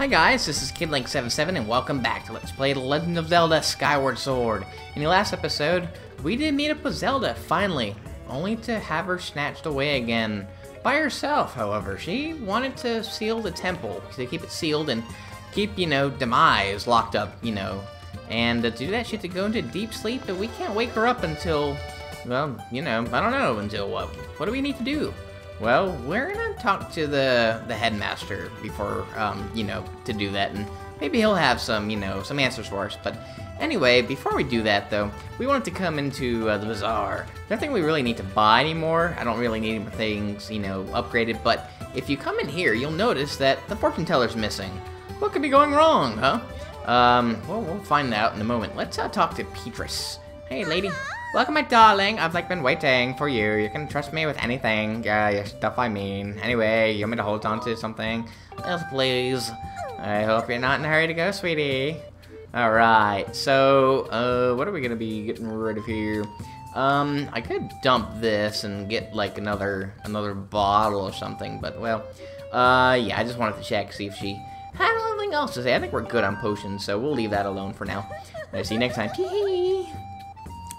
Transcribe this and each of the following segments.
Hi guys, this is KidLink77 and welcome back to Let's Play The Legend of Zelda Skyward Sword. In the last episode, we did meet up with Zelda, finally, only to have her snatched away again. By herself, however. She wanted to seal the temple, to keep it sealed and keep, you know, Demise locked up, you know. And to do that, she had to go into deep sleep, but we can't wake her up until, well, you know, I don't know, until what? What do we need to do? Well, we're gonna talk to the the headmaster before, um, you know, to do that, and maybe he'll have some, you know, some answers for us. But anyway, before we do that, though, we wanted to come into uh, the bazaar. Nothing we really need to buy anymore. I don't really need things, you know, upgraded. But if you come in here, you'll notice that the fortune teller's missing. What could be going wrong, huh? Um, well, we'll find out in a moment. Let's uh, talk to Peatrice. Hey, lady. Welcome, my darling. I've like been waiting for you. You can trust me with anything. Yeah, your stuff I mean. Anyway, you want me to hold on to something? Yes, please. I hope you're not in a hurry to go, sweetie. Alright, so, uh, what are we gonna be getting rid of here? Um, I could dump this and get, like, another, another bottle or something, but, well, uh, yeah, I just wanted to check, see if she had anything else to say. I think we're good on potions, so we'll leave that alone for now. I'll see you next time.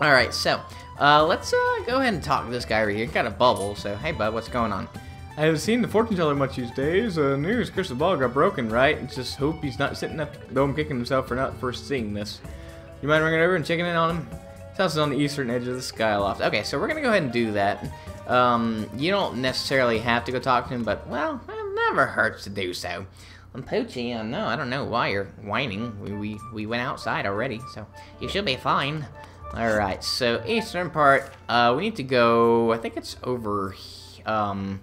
Alright, so, uh, let's, uh, go ahead and talk to this guy right here. Got a bubble, so, hey, bud, what's going on? I haven't seen the fortune teller much these days. Uh, news crystal ball got broken, right? Just hope he's not sitting up at home kicking himself for not first seeing this. You mind ringing over and checking in on him? His house is on the eastern edge of the Skyloft. Okay, so we're gonna go ahead and do that. Um, you don't necessarily have to go talk to him, but, well, it never hurts to do so. I'm Poochie, uh, no, I don't know why you're whining. We, we, we went outside already, so you should be fine. Alright, so eastern part, uh, we need to go, I think it's over, um,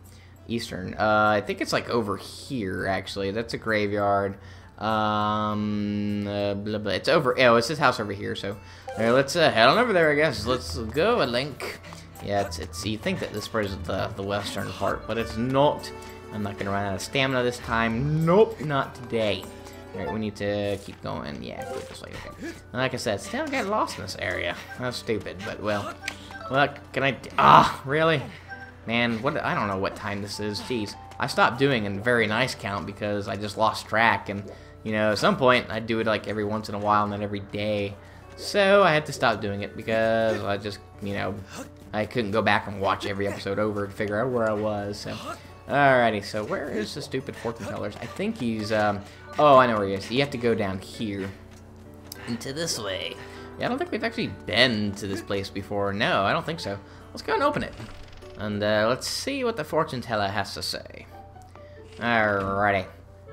eastern. Uh, I think it's like over here, actually. That's a graveyard. Um, uh, blah, blah. It's over, oh, it's this house over here, so, let's, uh, head on over there, I guess. Let's go, Link. Yeah, it's, it's, you think that this part is the, the western part, but it's not. I'm not gonna run out of stamina this time. Nope, not today. Alright, we need to keep going. Yeah, go this way. Okay. Like I said, still get lost in this area. That's stupid, but well. What can I? Ah, really? Man, what? I don't know what time this is. Jeez. I stopped doing a very nice count because I just lost track. And, you know, at some point, I'd do it like every once in a while, and then every day. So I had to stop doing it because I just, you know, I couldn't go back and watch every episode over to figure out where I was. So. Alrighty, so where is the stupid fortune tellers? I think he's, um, oh, I know where he is. You have to go down here. Into this way. Yeah, I don't think we've actually been to this place before. No, I don't think so. Let's go and open it. And, uh, let's see what the fortune teller has to say. Alrighty.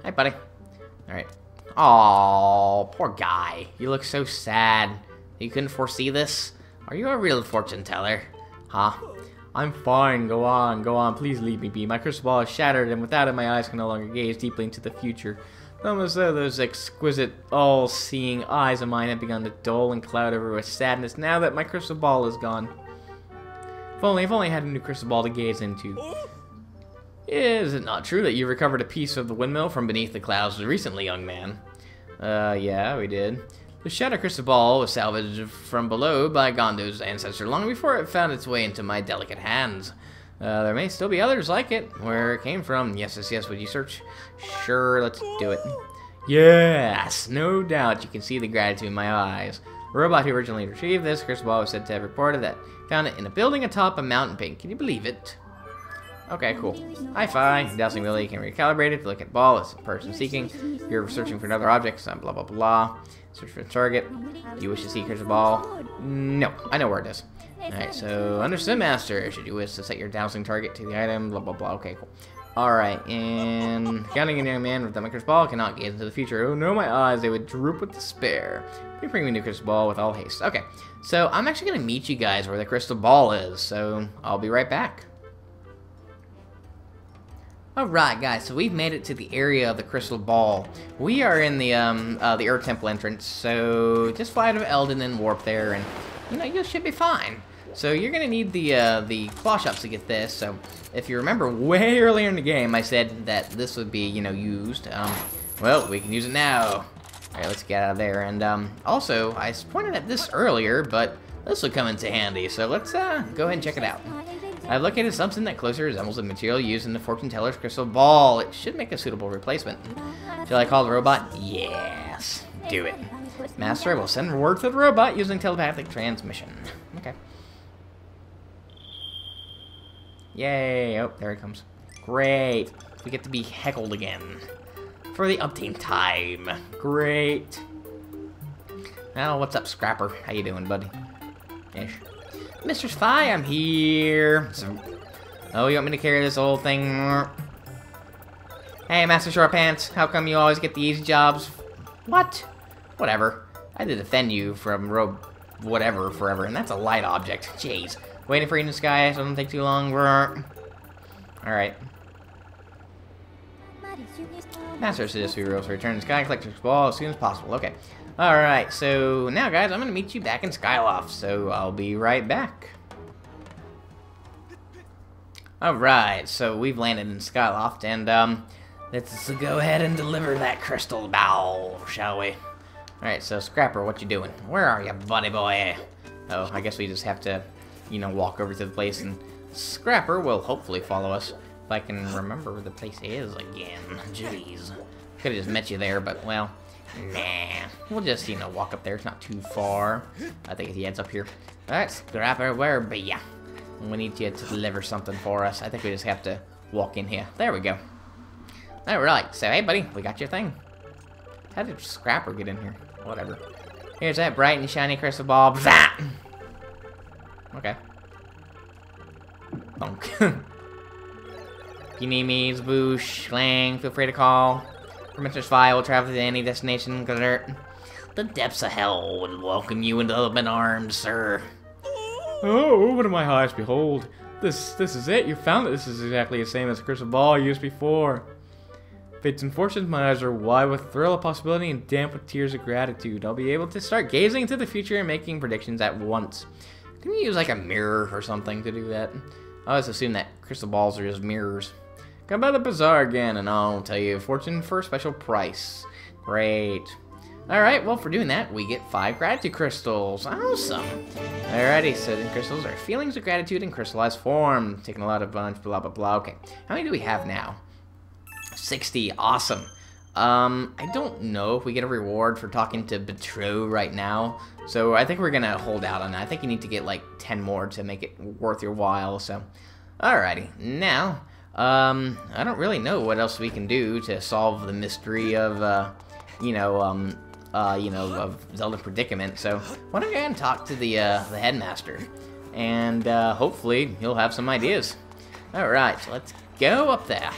Hey, buddy. Alright. Oh, poor guy. You look so sad. You couldn't foresee this? Are you a real fortune teller? Huh? I'm fine. Go on, go on. Please leave me be. My crystal ball is shattered, and without it, my eyes can no longer gaze deeply into the future. Almost though those exquisite, all-seeing eyes of mine have begun to dull and cloud over with sadness now that my crystal ball is gone. If only, if only I had a new crystal ball to gaze into. Is it not true that you recovered a piece of the windmill from beneath the clouds recently, young man? Uh, yeah, we did. The Shattered Crystal Ball was salvaged from below by Gondo's ancestor long before it found its way into my delicate hands. Uh, there may still be others like it. Where it came from? Yes, yes, yes. Would you search? Sure, let's do it. Yes, no doubt you can see the gratitude in my eyes. The robot who originally retrieved this crystal ball was said to have reported that found it in a building atop a mountain peak. Can you believe it? Okay, cool. Hi-Fi. Dowsing Willy can recalibrate it to look at ball as a person seeking. If you're searching for another object, some blah, blah, blah. Search for target. Do you wish to see crystal ball? No, I know where it is. Alright, so understood, Master. Should you wish to set your dowsing target to the item, blah, blah, blah. Okay, cool. Alright, and counting a young man with a crystal ball cannot gaze into the future. Oh no, my eyes, they would droop with despair. Please bring me a new crystal ball with all haste. Okay, so I'm actually going to meet you guys where the crystal ball is, so I'll be right back. Alright guys, so we've made it to the area of the crystal ball. We are in the um uh, the Earth Temple entrance, so just fly out of Eldin and warp there and you know you should be fine. So you're gonna need the uh, the Clawshots to get this. So if you remember way earlier in the game, I said that this would be you know used. Um, well, we can use it now. All right, let's get out of there. And um, also, I pointed at this earlier, but this will come into handy. So let's uh, go ahead and check it out. I've located something that closely resembles the material used in the fortune teller's crystal ball. It should make a suitable replacement. Shall I call the robot? Yes. Do it. Master, I will send word to the robot using telepathic transmission. Okay. Yay. Oh, there he comes. Great. We get to be heckled again. For the umpteenth time. Great. Now, what's up, Scrapper? How you doing, buddy? Ish. Mr. Spy, I'm here. So, oh, you want me to carry this whole thing? Hey, Master Short Pants, how come you always get the easy jobs? What? Whatever. I had to defend you from robe whatever forever, and that's a light object. Jeez. Waiting for you in the sky, so it doesn't take too long. Alright. Master suggests we rules return to Sky Collector's Ball as soon as possible. Okay. Alright, so now, guys, I'm going to meet you back in Skyloft, so I'll be right back. Alright, so we've landed in Skyloft, and, um, let's go ahead and deliver that crystal ball, shall we? Alright, so Scrapper, what you doing? Where are you, buddy boy? Oh, I guess we just have to, you know, walk over to the place, and Scrapper will hopefully follow us. If I can remember where the place is again. Jeez. Could have just met you there, but, well, nah. We'll just, you know, walk up there. It's not too far. I think he heads up here. Alright, Scrapper, where be ya? We need you to deliver something for us. I think we just have to walk in here. There we go. Alright, so hey buddy, we got your thing. How did Scrapper get in here? Whatever. Here's that bright and shiny crystal ball. Zap! Okay. Bunk. if you need me, Zaboosh, Lang, feel free to call. Spy will travel to any destination, The depths of hell would welcome you into open arms, sir. Oh, what my eyes behold! This this is it. You found it. This is exactly the same as the crystal ball used before. Fates and fortunes, my eyes are wide with thrill of possibility and damp with tears of gratitude. I'll be able to start gazing into the future and making predictions at once. Can you use like a mirror or something to do that? I always assume that crystal balls are just mirrors. Come by the bazaar again and I'll tell you a fortune for a special price. Great. Alright, well, for doing that, we get five gratitude crystals. Awesome. Alrighty, so the crystals are feelings of gratitude in crystallized form. Taking a lot of bunch, blah, blah, blah. Okay, how many do we have now? 60. Awesome. Um, I don't know if we get a reward for talking to Batreaux right now. So I think we're gonna hold out on that. I think you need to get like 10 more to make it worth your while. So, alrighty. Now, um, I don't really know what else we can do to solve the mystery of, uh, you know, um, uh, you know, of Zelda Predicament. So why don't you go and talk to the, uh, the headmaster? And, uh, hopefully he'll have some ideas. Alright, so let's go up there.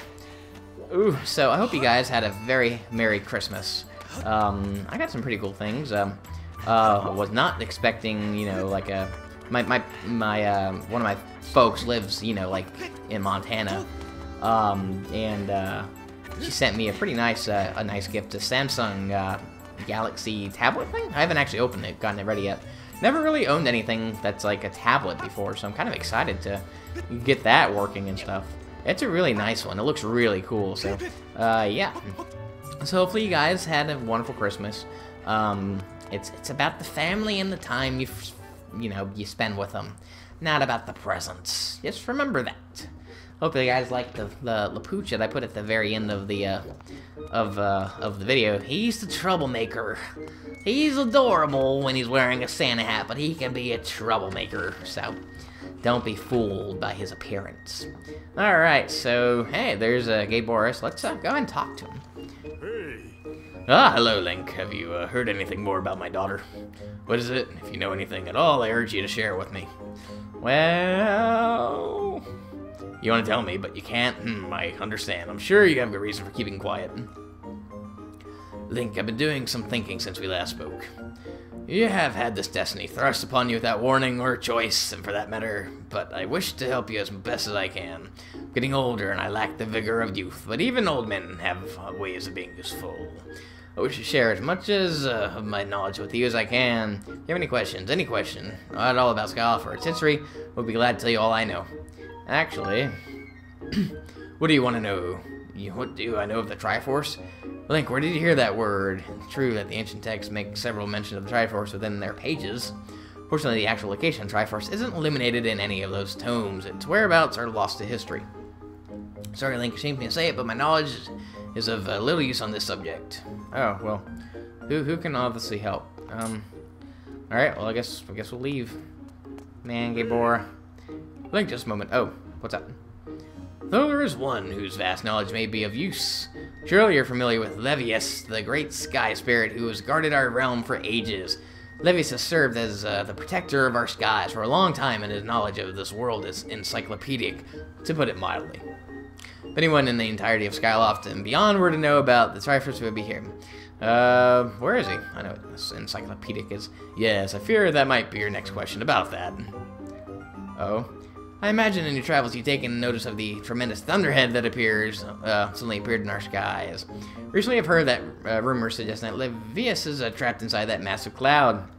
Ooh, so I hope you guys had a very Merry Christmas. Um, I got some pretty cool things. Um, uh, was not expecting, you know, like a, my, my, my, uh, one of my folks lives, you know, like in Montana. Um, and, uh, she sent me a pretty nice, uh, a nice gift, a Samsung, uh, Galaxy tablet thing. I haven't actually opened it, gotten it ready yet. Never really owned anything that's like a tablet before, so I'm kind of excited to get that working and stuff. It's a really nice one. It looks really cool, so, uh, yeah. So hopefully you guys had a wonderful Christmas. Um, it's, it's about the family and the time you, you know, you spend with them. Not about the presents. Just remember that. Hopefully you guys like the, the Lapucha that I put at the very end of the, uh, of, uh, of the video. He's the troublemaker. He's adorable when he's wearing a Santa hat, but he can be a troublemaker, so don't be fooled by his appearance. Alright, so, hey, there's uh, Gaepora. Let's uh, go and talk to him. Hey. Ah, hello, Link. Have you uh, heard anything more about my daughter? What is it? If you know anything at all, I urge you to share it with me. Well... You want to tell me, but you can't? Hmm, I understand. I'm sure you have a reason for keeping quiet. Link, I've been doing some thinking since we last spoke. You have had this destiny thrust upon you without warning or choice, and for that matter, but I wish to help you as best as I can. I'm getting older and I lack the vigor of youth, but even old men have ways of being useful. I wish to share as much as uh, of my knowledge with you as I can. If you have any questions, any question, at all about Skyloft or its history, we'll be glad to tell you all I know. Actually, what do you want to know? You, what do I know of the Triforce? Link, where did you hear that word? It's true that the ancient texts make several mentions of the Triforce within their pages. Fortunately, the actual location of Triforce isn't eliminated in any of those tomes. Its whereabouts are lost to history. Sorry, Link, shame me to say it, but my knowledge is of uh, little use on this subject. Oh, well, who, who can obviously help? Um, alright, well, I guess, I guess we'll leave. Man, Gaepora. Link, just a moment. Oh, what's up? Though there is one whose vast knowledge may be of use. Surely you're familiar with Levias, the great sky spirit who has guarded our realm for ages. Levias has served as uh, the protector of our skies for a long time, and his knowledge of this world is encyclopedic, to put it mildly. If anyone in the entirety of Skyloft and beyond were to know about the Triforce, would be here. Uh, where is he? I know what encyclopedic is. Yes, I fear that might be your next question about that. Oh, I imagine in your travels you've taken notice of the tremendous thunderhead that appears, uh, suddenly appeared in our skies. Recently I've heard that uh, rumors suggest that Levias is uh, trapped inside that massive cloud.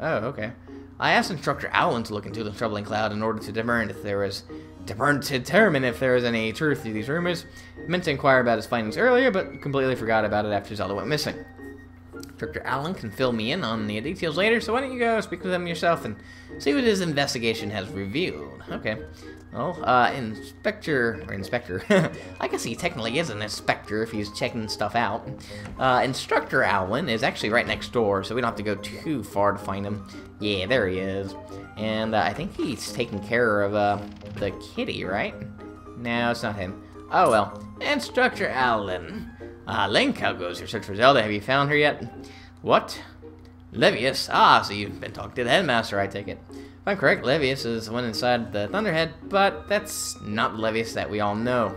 Oh, okay. I asked Instructor Owlan to look into the troubling cloud in order to determine if there was to determine if there is any truth to these rumors. I meant to inquire about his findings earlier, but completely forgot about it after Zelda went missing. Instructor Owlan can fill me in on the details later, so why don't you go speak with him yourself and see what his investigation has revealed. Okay. Well, uh, Inspector, or Inspector, I guess he technically is an inspector if he's checking stuff out. Uh, Instructor Owlan is actually right next door, so we don't have to go too far to find him. Yeah, there he is. And uh, I think he's taking care of uh, the kitty, right? No, it's not him. Oh well. Instructor Owlan. Ah, Link, how goes your search for Zelda? Have you found her yet? What? Levias? Ah, so you've been talking to the headmaster, I take it. If I'm correct, Levias is the one inside the Thunderhead, but that's not Levias that we all know.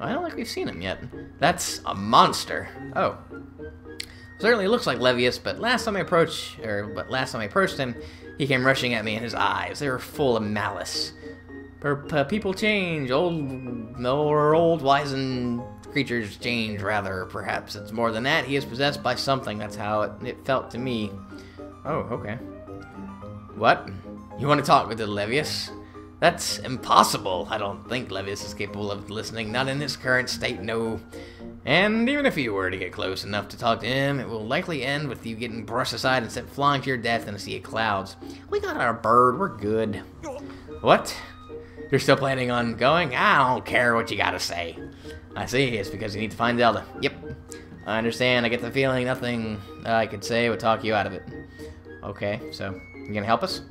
I don't think we've seen him yet. That's a monster. Oh. Certainly looks like Levias, but last time I approached, or but last time I approached him, he came rushing at me, and his eyes they were full of malice. Per, per people change, old or old wizened creatures change. Rather, perhaps it's more than that. He is possessed by something. That's how it, it felt to me. Oh, okay. What? You want to talk with the Levias? That's impossible. I don't think Levias is capable of listening, not in his current state, no. And even if you were to get close enough to talk to him, it will likely end with you getting brushed aside and sent flying to your death in a sea of clouds. We got our bird, we're good. What? You're still planning on going? I don't care what you gotta say. I see, it's because you need to find Zelda. Yep. I understand, I get the feeling nothing I could say would talk you out of it. Okay, so, you gonna help us?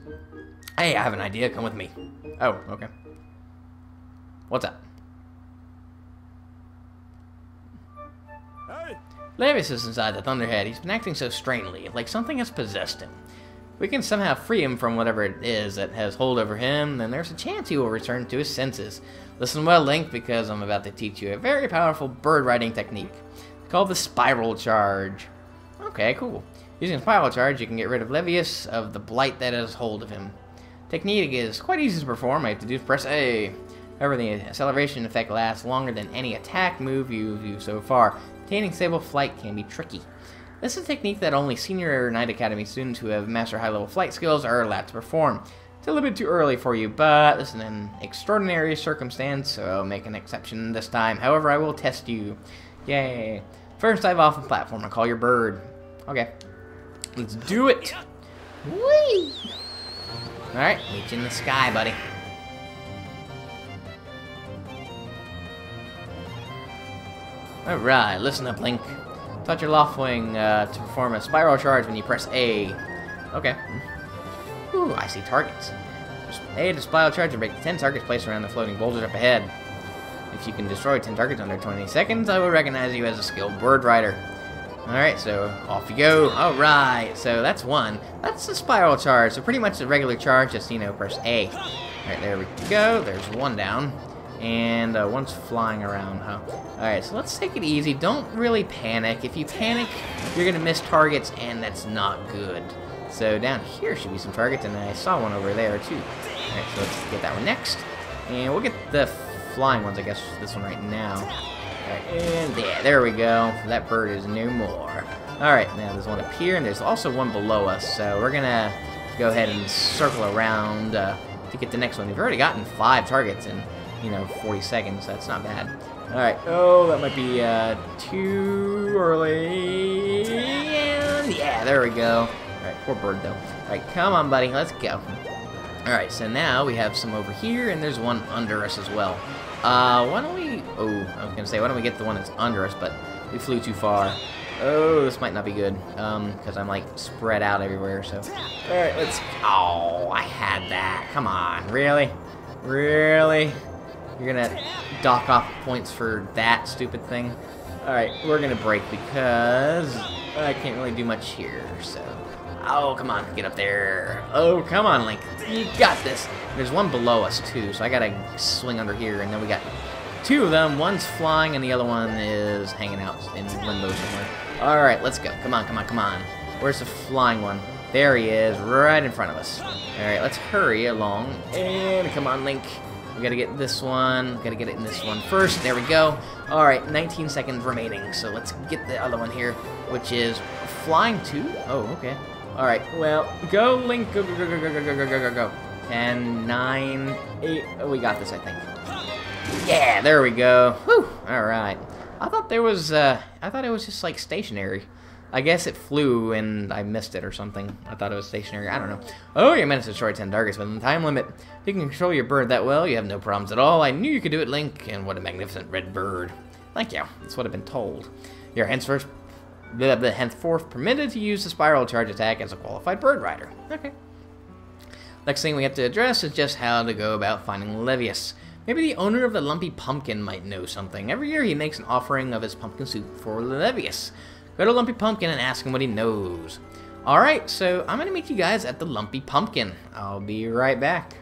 Hey, I have an idea. Come with me. Oh, okay. What's up? Hey! Levias is inside the Thunderhead. He's been acting so strangely, like something has possessed him. We can somehow free him from whatever it is that has hold over him, then there's a chance he will return to his senses. Listen well, Link, because I'm about to teach you a very powerful bird riding technique. It's called the Spiral Charge. Okay, cool. Using Spiral Charge, you can get rid of Levias of the blight that has hold of him. Technique is quite easy to perform. You have to do press A. However, the acceleration effect lasts longer than any attack move you've used so far. Attaining stable flight can be tricky. This is a technique that only senior Knight Academy students who have mastered high-level flight skills are allowed to perform. It's a little bit too early for you, but this is an extraordinary circumstance, so I'll make an exception this time. However, I will test you. Yay. First dive off the platform and call your bird. Okay. Let's do it. Whee! Alright, you in the sky, buddy. Alright, listen up, Link. Touch your Loftwing uh, to perform a spiral charge when you press A. Okay. Ooh, I see targets. Press A to spiral charge and break 10 targets placed around the floating boulders up ahead. If you can destroy 10 targets under 20 seconds, I will recognize you as a skilled bird rider. Alright, so off you go. Alright, so that's one. That's the spiral charge, so pretty much a regular charge, just, you know, press A. Alright, there we go. There's one down. And uh, one's flying around, huh? Alright, so let's take it easy. Don't really panic. If you panic, you're going to miss targets, and that's not good. So down here should be some targets, and I saw one over there, too. Alright, so let's get that one next. And we'll get the flying ones, I guess, this one right now. Alright, and yeah, there we go. That bird is no more. Alright, now there's one up here, and there's also one below us, so we're gonna go ahead and circle around uh, to get the next one. We've already gotten five targets in, you know, 40 seconds. That's not bad. Alright, oh, that might be uh, too early. And yeah, there we go. Alright, poor bird, though. Alright, come on, buddy. Let's go. Alright, so now we have some over here, and there's one under us as well. Uh, why don't we... Oh, I was going to say, why don't we get the one that's under us, but we flew too far. Oh, this might not be good, um, because I'm, like, spread out everywhere, so... Alright, let's... Oh, I had that. Come on, really? Really? You're gonna dock off points for that stupid thing? Alright, we're gonna break because I can't really do much here, so... Oh, come on, get up there. Oh, come on, Link. You got this. There's one below us, too, so I gotta swing under here, and then we got two of them. One's flying, and the other one is hanging out in limbo somewhere. Alright, let's go. Come on, come on, come on. Where's the flying one? There he is, right in front of us. Alright, let's hurry along. And come on, Link. We gotta get this one. Gotta get it in this one first. There we go. Alright, 19 seconds remaining. So let's get the other one here, which is flying too. Oh, okay. Alright, well, go, Link. Go, go, go, go, go, go, go, go, go, go. 10, 9, 8. Oh, we got this, I think. Yeah, there we go. Whew. Alright. I thought there was, uh, I thought it was just, like, stationary. I guess it flew and I missed it or something. I thought it was stationary. I don't know. Oh, you're meant to destroy 10 targets within the time limit. If you can control your bird that well, you have no problems at all. I knew you could do it, Link, and what a magnificent red bird. Thank you. That's what I've been told. You're henceforth, blah, blah, henceforth permitted to use the spiral charge attack as a qualified bird rider. Okay. Next thing we have to address is just how to go about finding Levias. Maybe the owner of the Lumpy Pumpkin might know something. Every year he makes an offering of his pumpkin soup for Levias. Go to Lumpy Pumpkin and ask him what he knows. Alright, so I'm to meet you guys at the Lumpy Pumpkin. I'll be right back.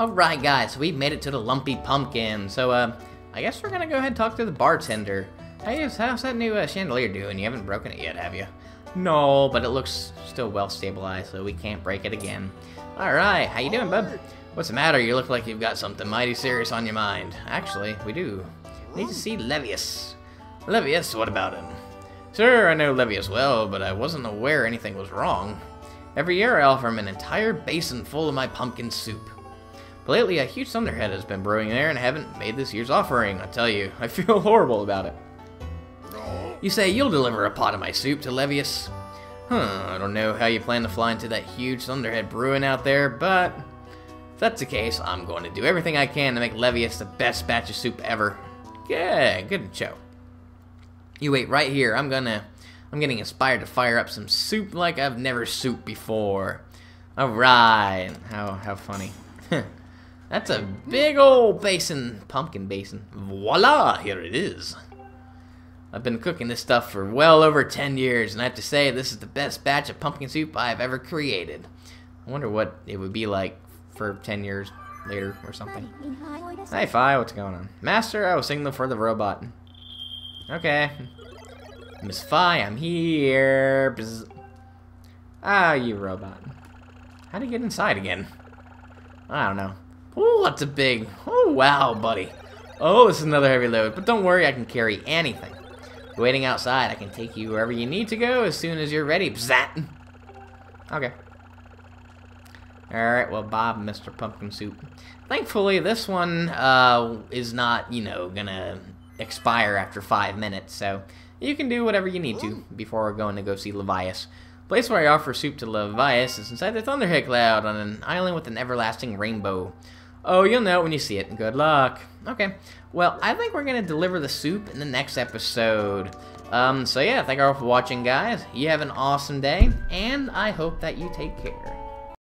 Alright guys, so we've made it to the Lumpy Pumpkin. So, uh, I guess we're to go ahead and talk to the bartender. Hey, how's that new uh, chandelier doing? You haven't broken it yet, have you? No, but it looks still well stabilized, so we can't break it again. Alright, how you doing, bub? What's the matter? You look like you've got something mighty serious on your mind. Actually, we do. need to see Levias. Levias, what about him? Sir, I know Levias well, but I wasn't aware anything was wrong. Every year I offer him an entire basin full of my pumpkin soup. But lately a huge thunderhead has been brewing there and I haven't made this year's offering, I tell you. I feel horrible about it. You say you'll deliver a pot of my soup to Levias? Huh, I don't know how you plan to fly into that huge thunderhead brewing out there, but if that's the case, I'm going to do everything I can to make Levias the best batch of soup ever. Yeah, good show. You wait right here. I'm gonna... I'm getting inspired to fire up some soup like I've never souped before. Alright. How, how funny. That's a big old basin. Pumpkin basin. Voila! Here it is. I've been cooking this stuff for well over 10 years, and I have to say, this is the best batch of pumpkin soup I've ever created. I wonder what it would be like for 10 years later or something. Hey, Fi, what's going on? Master, I was singing for the robot. Okay. Miss Fi, I'm here. Bzz. Ah, you robot. How'd you get inside again? I don't know. Oh, that's a big... Oh, wow, buddy. Oh, this is another heavy load. But don't worry, I can carry anything. Waiting outside, I can take you wherever you need to go as soon as you're ready. Bzat! Okay. Alright, well, Bob, Mr. Pumpkin Soup. Thankfully, this one uh, is not, you know, gonna expire after five minutes, so you can do whatever you need to before we're going to go see Levias. Place where I offer soup to Levias is inside the Thunderhead Cloud on an island with an everlasting rainbow. Oh, you'll know when you see it. Good luck. Okay. Well, I think we're going to deliver the soup in the next episode. Um, so yeah, thank you all for watching, guys. You have an awesome day, and I hope that you take care.